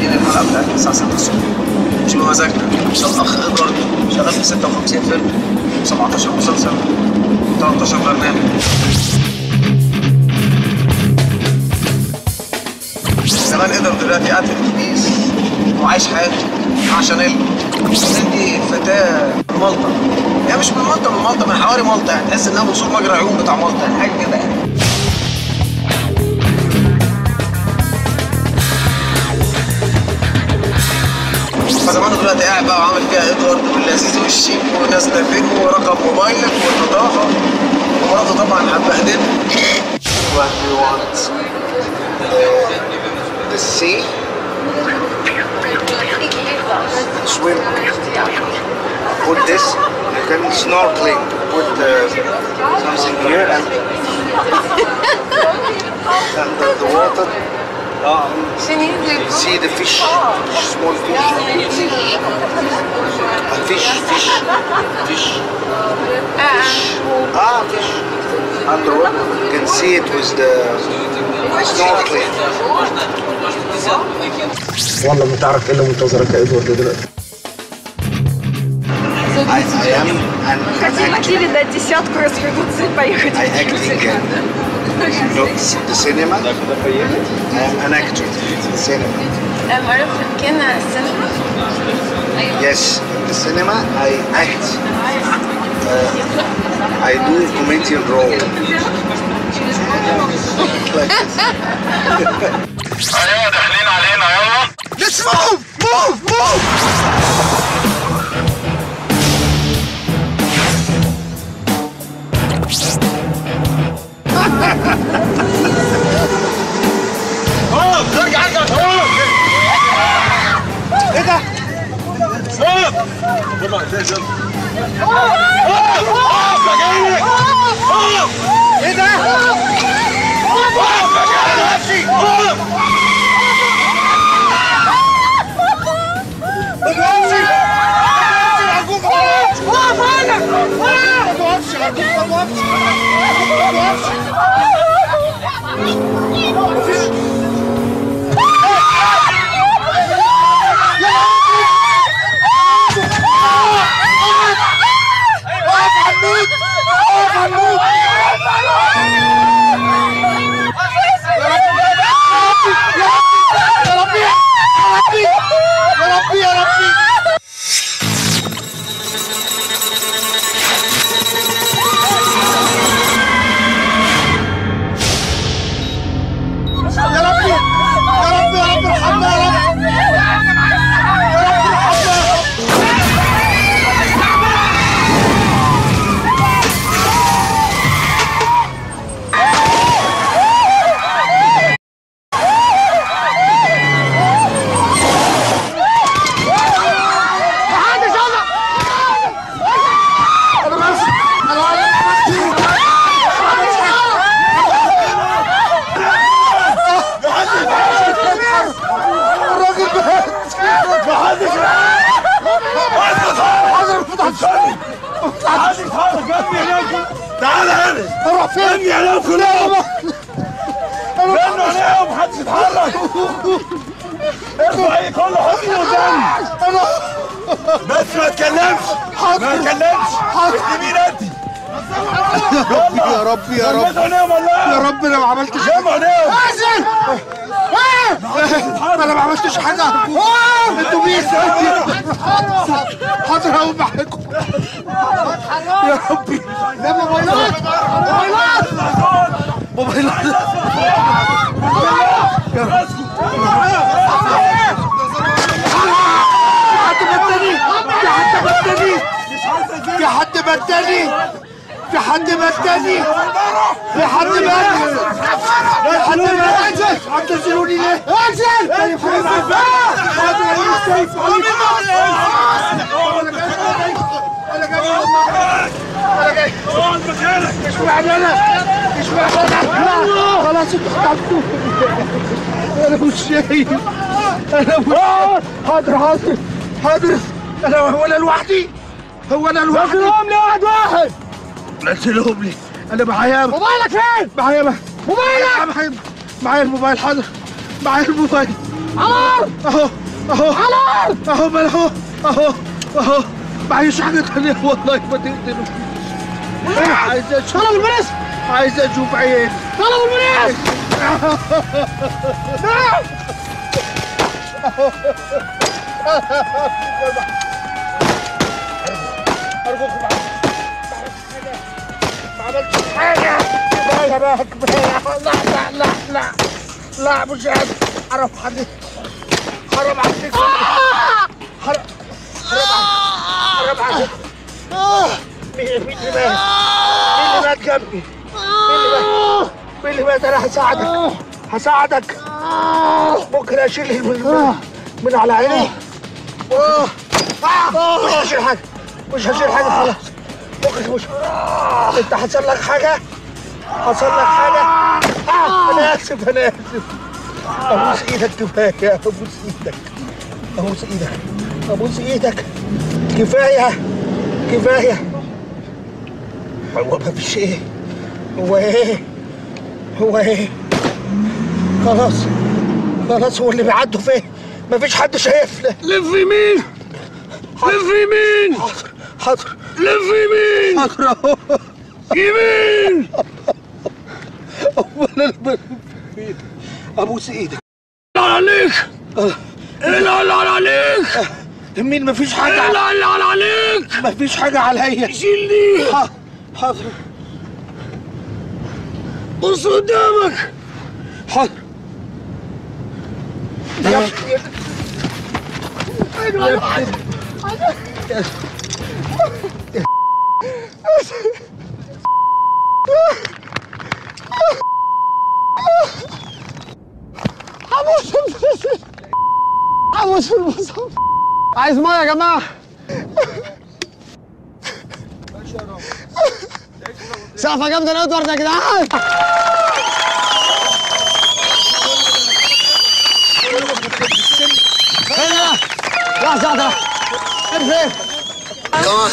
الحلقة بتاعتنا الساعة 6 الصبح. بمزاجنا. عشان الاخ ادوارد شغال في 56 فيلم. 17 مسلسل. 13 برنامج. زمان قدر دلوقتي قاعد في الكنيس وعايش حياته. مع شانيل شانيل دي فتاة من مالطا هي مش من مالطا من مالطا من حواري مالطا يعني. تحس إنها من سوق مجرى عيون بتاع مالطا يعني. حاجة كده يعني. فزمانه دلوقتي قاعد بقى وعامل فيها إدوارد واللذيذ والشيك ونازله فين ورقم موبايلك والنظافه ومراته طبعا هتبهدله What do you want? The sea? Swim. Put this. You can snorkeling. Put uh, something here and under the water. Um, see the fish, small fish, a fish, fish, fish, fish. Ah, fish. Underwater, you can see it with the snorkeling. والله ما تعرف ايه اللي منتظرك يا ادوارد دلوقتي I, I am an, an Хотели actor. дать десятку, развернуться и поехать no, the cinema. I am an actor in the cinema. مرة كنا السينما Yes, in the cinema I act. Uh, I do comedian role. like this. ايوه داخلين علينا يلا Let's move! Move! Move! Come on, there's a... Oh! Oh! Oh! ارمي عليهم كلهم رنوا عليهم محدش يتحرك. ارموا أي كله حطني قدامي بس ما تكلمش. ما تكلمش. مين انت؟ يا رب يا رب عليهم ولا يا رب ما عملتش رموا عليهم أنا ما عملتش حاجة. أنتوا مين؟ حاضر هقوم معاكم. يا ربي. لا موبايلات. موبايلات. موبايلات. يا رب. في حد بدني في حد بدني في حد بدني في حد بدني في حد ليه؟ انزل! طيب خلاص حاضر أنا مستعد أنا جاي أنا جاي اقعد مكانك مش معنى أنا مش معنى أنا لا خلاص أنتوا خدتوا أنا مش شايف أنا مش حاضر حاضر حاضر أنا هو أنا لوحدي هو أنا لوحدي لي واحد واحد نزلهم لي. أنا معايا موبايلك فين؟ معايا موبايلك! معايا معايا الموبايل حاضر. معايا الموبايل على أهو. أهو. على أهو ما أهو. أهو. أهو. معيش حاجة تانية. والله ما تقتلوا عايز أشوف. طلب البوليس عايز أشوف عيال طلب البوليس ارجوكم عملتش حاجة كفايه بقى كفايه لا لا لا لا لا مش قادر حرام عليك حرام عليك حرام حرام عليك مين مين اللي مات؟ مين اللي مات جنبي؟ مين اللي مات؟ مين اللي مات؟ أنا هساعدك هساعدك ممكن اشيل من على عيني آه. آه. مش هشيل حاجة مش هشيل حاجة خلاص مش انت حصل لك حاجة؟ حصل لك حاجة؟ آه. أنا آسف أنا آسف. أبوس إيدك كفاية. أبوس إيدك. أبوس إيدك. أبوس إيدك. كفاية. كفاية. هو ما فيش إيه هو إيه؟ هو إيه؟ خلاص. خلاص هو اللي بيعدوا فين؟ ما فيش حد شايف لف يمين. لف يمين. حاضر حاضر. لف يمين اهو يمين امال أنا بلف ابوس إيدك لا عليك لا لا عليك مين؟ ما فيش حاجة لا على... لا عليك ما فيش حاجة عليا. شيل دي ح- حاضر. بص قدامك! حاضر. يا هموت هموت في المصاب عايز مية يا جماعة. سقفه جامدة لادوارد يا جدعان؟ هنا لحظه واحدة فين Come on.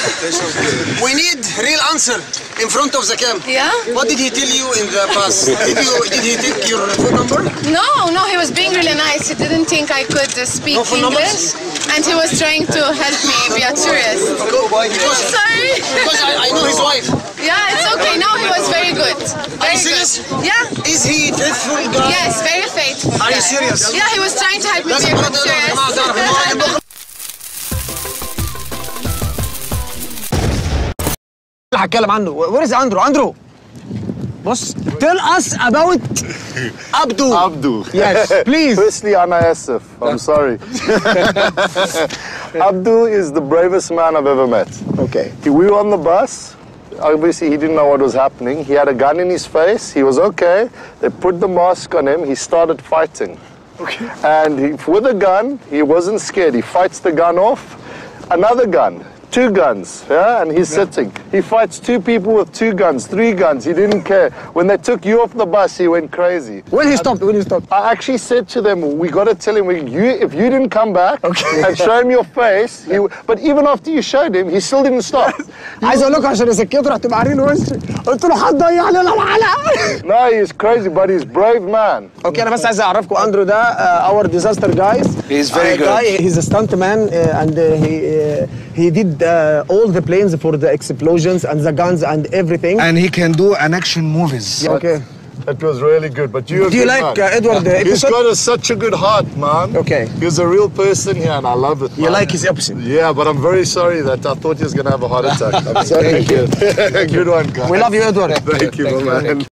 We need real answer in front of the camp. Yeah? What did he tell you in the past? did, you, did he take your phone number? No, no, he was being really nice. He didn't think I could uh, speak no English. And he was trying to help me be a tourist. Go, boy. Because, Sorry. Because I, I know his wife. Yeah, it's okay. Now he was very good. Very Are you serious? Good. Yeah. Is he faithful guy? Yes, very faithful. Are you serious? Yeah, he was trying to help me be a tourist. اللي هتكلم عنه وير از اندرو اندرو بص tell us about Abdul Abdul. yes please Firstly, I'm Asif. I'm sorry. Abdul is the bravest man I've ever met. okay He, we were on the bus. Obviously, he didn't know what was happening. He had a gun in his face. He was okay. They put the mask on him. He started fighting. Okay. And he, with a gun, he wasn't scared. He fights the gun off. Another gun. Two guns, yeah, and he's sitting. He fights two people with two guns, three guns. He didn't care. When they took you off the bus, he went crazy. when he stopped when he stopped I actually said to them, we got to tell him, we, you, if you didn't come back Okay. and show him your face, he, w- but even after you showed him, he still didn't stop. عايز اقول لكم عشان اسكته رحت معرين وشي قلت له هتضيع لنا الحلقه no, he's crazy, but he's brave man. اوكي انا بس عايز اعرفكم اندرو ده اور ديزاستر جايز He's very good. guy he's a stunt man uh, and uh, he uh, he did uh, all the planes for the explosions and the guns and everything and he can do an action movies. okay It was really good, but you Do you like, uh, Edward, uh, He's episode? got a, such a good heart, man. Okay. He's a real person here, and I love it. you like his episode Yeah, but I'm very sorry that I thought he was going to have a heart attack. I'm sorry. Thank you. good one, guys. we love you Edward Thank you, my man.